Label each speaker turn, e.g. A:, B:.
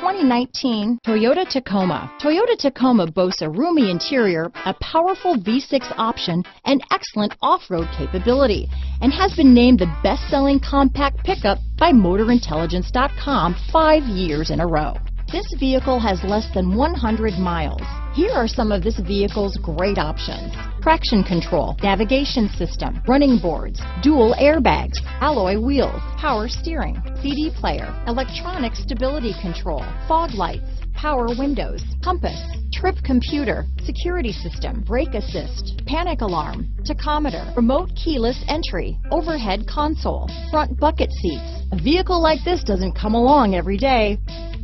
A: 2019 Toyota Tacoma. Toyota Tacoma boasts a roomy interior, a powerful V6 option, and excellent off-road capability, and has been named the best-selling compact pickup by MotorIntelligence.com five years in a row. This vehicle has less than 100 miles. Here are some of this vehicle's great options. Traction control, navigation system, running boards, dual airbags, alloy wheels, power steering, CD player, electronic stability control, fog lights, power windows, compass, trip computer, security system, brake assist, panic alarm, tachometer, remote keyless entry, overhead console, front bucket seats. A vehicle like this doesn't come along every day.